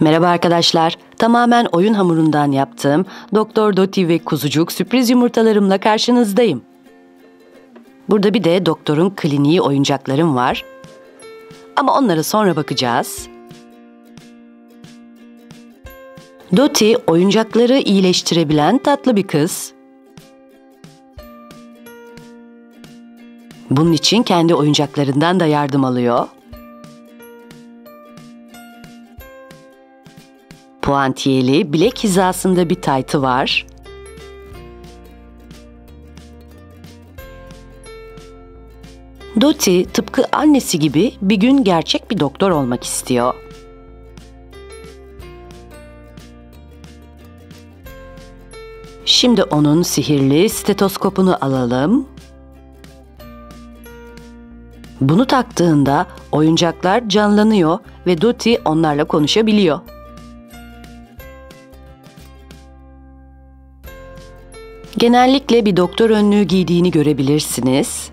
Merhaba arkadaşlar. Tamamen oyun hamurundan yaptığım Doktor Doti ve kuzucuk sürpriz yumurtalarımla karşınızdayım. Burada bir de doktorun kliniği oyuncaklarım var. Ama onlara sonra bakacağız. Doti oyuncakları iyileştirebilen tatlı bir kız. Bunun için kendi oyuncaklarından da yardım alıyor. Puantiyeli, bilek hizasında bir taytı var. Doti tıpkı annesi gibi bir gün gerçek bir doktor olmak istiyor. Şimdi onun sihirli stetoskopunu alalım. Bunu taktığında oyuncaklar canlanıyor ve Doti onlarla konuşabiliyor. Genellikle bir doktor önlüğü giydiğini görebilirsiniz.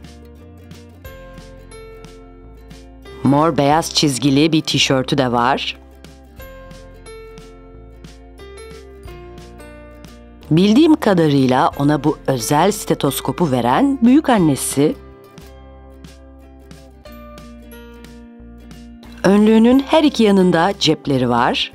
Mor beyaz çizgili bir tişörtü de var. Bildiğim kadarıyla ona bu özel stetoskopu veren büyük annesi. Önlüğünün her iki yanında cepleri var.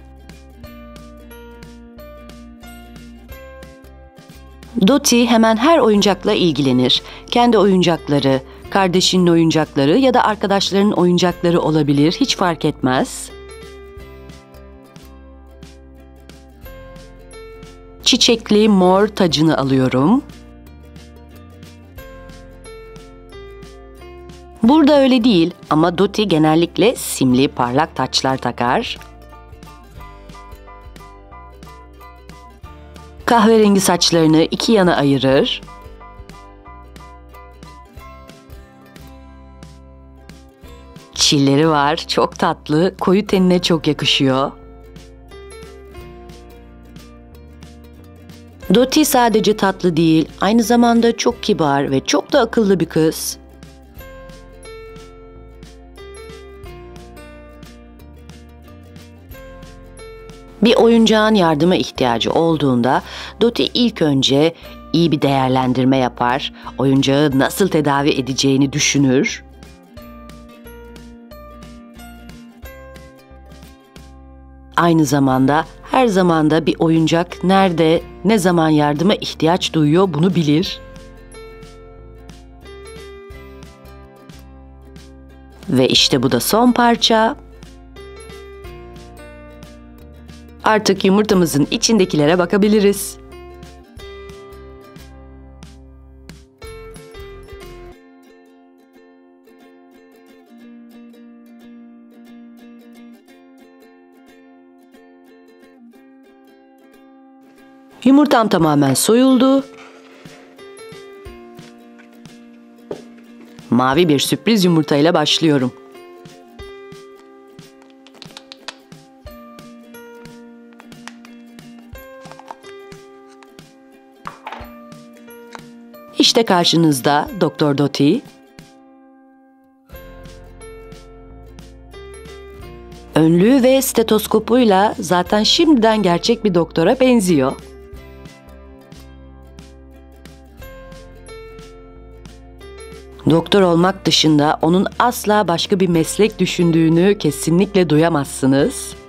Doti hemen her oyuncakla ilgilenir. Kendi oyuncakları, kardeşinin oyuncakları ya da arkadaşlarının oyuncakları olabilir, hiç fark etmez. Çiçekli mor tacını alıyorum. Burada öyle değil ama Doti genellikle simli parlak taçlar takar. Kahverengi saçlarını iki yana ayırır. Çilleri var, çok tatlı, koyu tenine çok yakışıyor. Doti sadece tatlı değil, aynı zamanda çok kibar ve çok da akıllı bir kız. Bir oyuncağın yardıma ihtiyacı olduğunda Doti ilk önce iyi bir değerlendirme yapar, oyuncağı nasıl tedavi edeceğini düşünür. Aynı zamanda her zamanda bir oyuncak nerede, ne zaman yardıma ihtiyaç duyuyor bunu bilir. Ve işte bu da son parça. Artık yumurtamızın içindekilere bakabiliriz. Yumurtam tamamen soyuldu. Mavi bir sürpriz yumurtayla başlıyorum. İşte karşınızda Doktor Doti. Önlüğü ve stetoskopuyla zaten şimdiden gerçek bir doktora benziyor. Doktor olmak dışında onun asla başka bir meslek düşündüğünü kesinlikle duyamazsınız.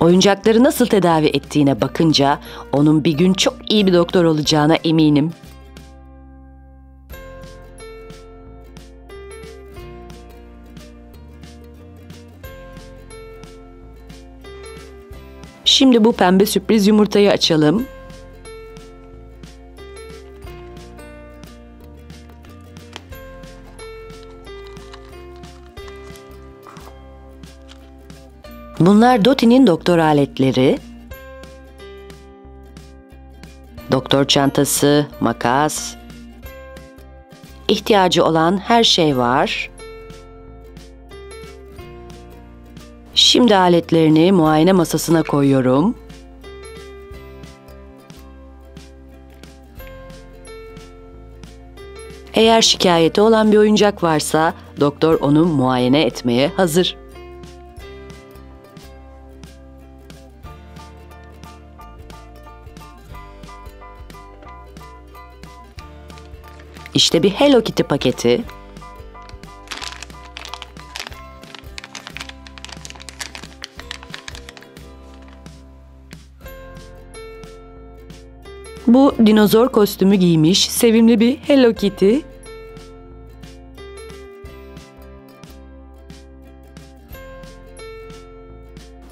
Oyuncakları nasıl tedavi ettiğine bakınca onun bir gün çok iyi bir doktor olacağına eminim. Şimdi bu pembe sürpriz yumurtayı açalım. Bunlar Doti'nin doktor aletleri. Doktor çantası, makas. İhtiyacı olan her şey var. Şimdi aletlerini muayene masasına koyuyorum. Eğer şikayeti olan bir oyuncak varsa doktor onu muayene etmeye hazır. İşte bir Hello Kitty paketi. Bu dinozor kostümü giymiş sevimli bir Hello Kitty.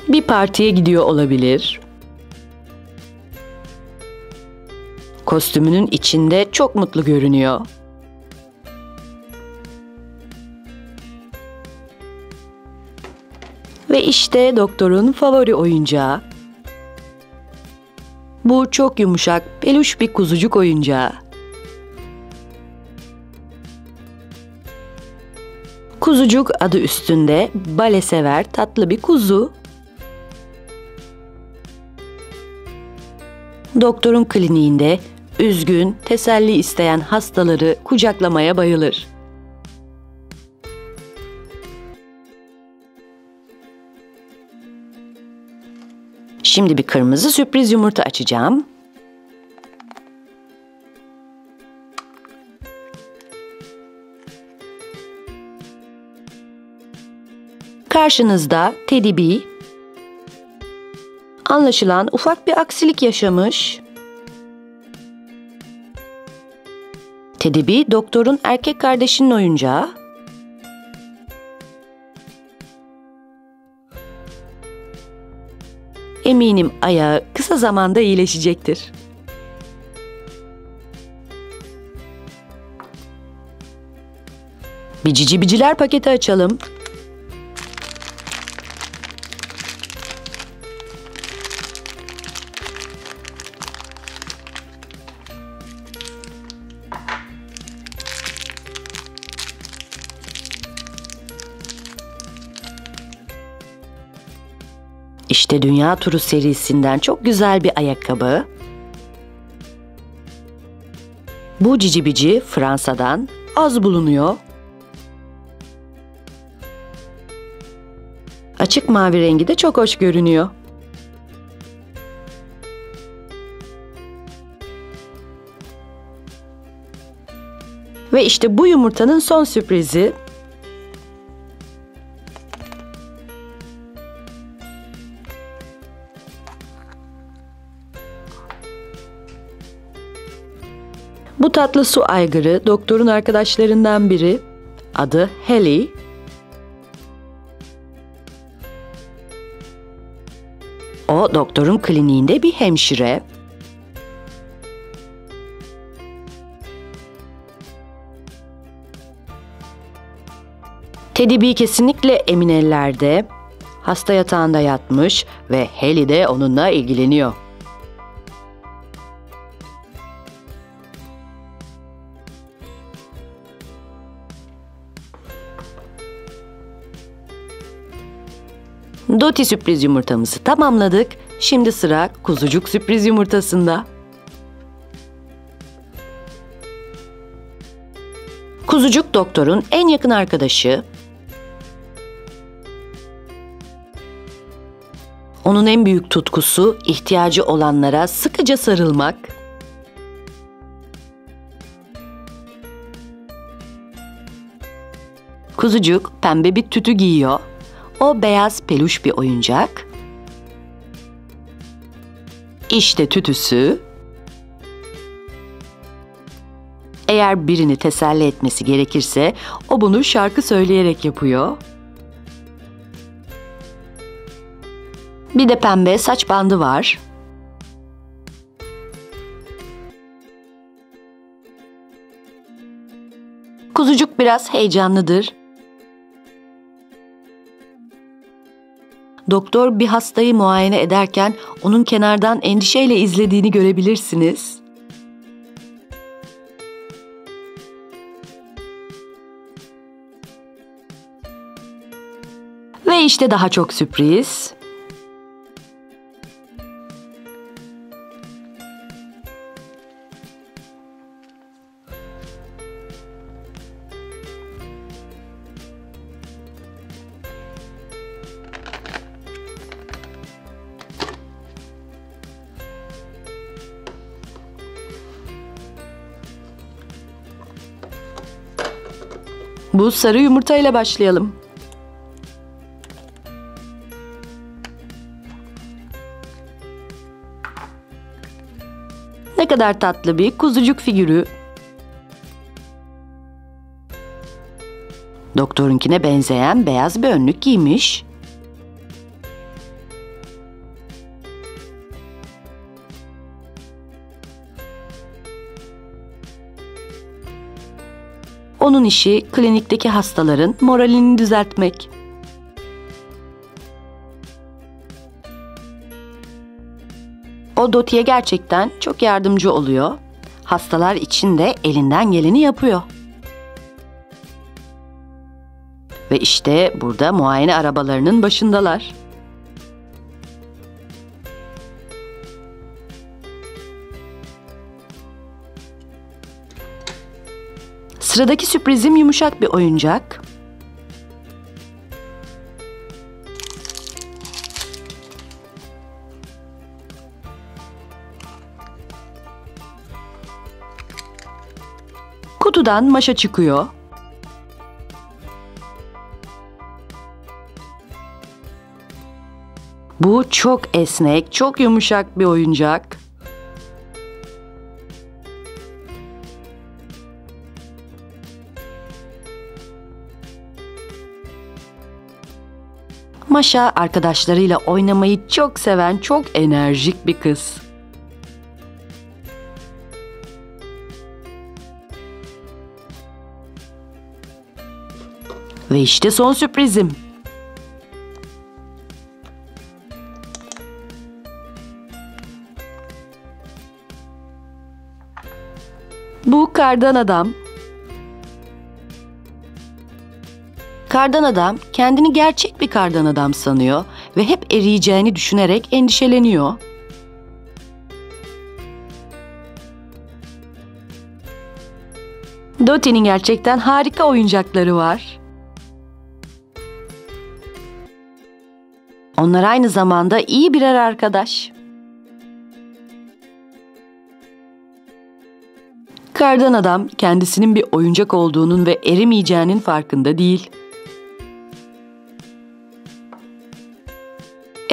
Bir partiye gidiyor olabilir. Kostümünün içinde çok mutlu görünüyor. Ve işte doktorun favori oyuncağı. Bu çok yumuşak, peluş bir kuzucuk oyuncağı. Kuzucuk adı üstünde bale sever tatlı bir kuzu. Doktorun kliniğinde üzgün, teselli isteyen hastaları kucaklamaya bayılır. Şimdi bir kırmızı sürpriz yumurta açacağım. Karşınızda Teddy B. Anlaşılan ufak bir aksilik yaşamış. Teddy B, doktorun erkek kardeşinin oyuncağı. Eminim ayağı kısa zamanda iyileşecektir. Bir cici biciler paketi açalım. İşte Dünya Turu serisinden çok güzel bir ayakkabı. Bu cici bici Fransa'dan az bulunuyor. Açık mavi rengi de çok hoş görünüyor. Ve işte bu yumurtanın son sürprizi Bu tatlı su aygırı doktorun arkadaşlarından biri. Adı Haley. O doktorun kliniğinde bir hemşire. Teddy B kesinlikle emin ellerde. Hasta yatağında yatmış ve Haley de onunla ilgileniyor. Doti sürpriz yumurtamızı tamamladık. Şimdi sıra kuzucuk sürpriz yumurtasında. Kuzucuk doktorun en yakın arkadaşı. Onun en büyük tutkusu ihtiyacı olanlara sıkıca sarılmak. Kuzucuk pembe bir tütü giyiyor o beyaz peluş bir oyuncak. İşte tütüsü. Eğer birini teselli etmesi gerekirse o bunu şarkı söyleyerek yapıyor. Bir de pembe saç bandı var. Kuzucuk biraz heyecanlıdır Doktor bir hastayı muayene ederken onun kenardan endişeyle izlediğini görebilirsiniz. Ve işte daha çok sürpriz. Bu sarı yumurta ile başlayalım. Ne kadar tatlı bir kuzucuk figürü. Doktorunkine benzeyen beyaz bir önlük giymiş. Onun işi klinikteki hastaların moralini düzeltmek. O Doti'ye gerçekten çok yardımcı oluyor. Hastalar için de elinden geleni yapıyor. Ve işte burada muayene arabalarının başındalar. Sıradaki sürprizim yumuşak bir oyuncak. Kutudan maşa çıkıyor. Bu çok esnek, çok yumuşak bir oyuncak. Maşa arkadaşlarıyla oynamayı çok seven, çok enerjik bir kız. Ve işte son sürprizim. Bu kardan adam. Kardan adam kendini gerçek bir kardan adam sanıyor ve hep eriyeceğini düşünerek endişeleniyor. Dotie'nin gerçekten harika oyuncakları var. Onlar aynı zamanda iyi birer arkadaş. Kardan adam kendisinin bir oyuncak olduğunun ve erimeyeceğinin farkında değil.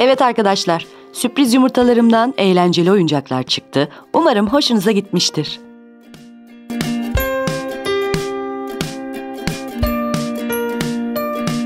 Evet arkadaşlar, sürpriz yumurtalarımdan eğlenceli oyuncaklar çıktı. Umarım hoşunuza gitmiştir.